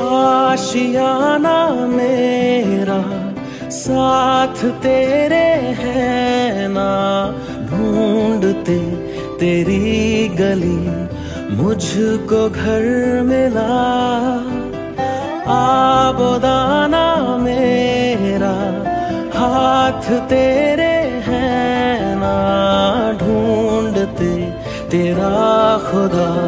आना मेरा, साथ तेरे है ना। ढूंढते तेरी गली, मुझको घर मिला। आबोदाना मेरा, हाथ तेरे है ना। ढूंढते तेरा खुदा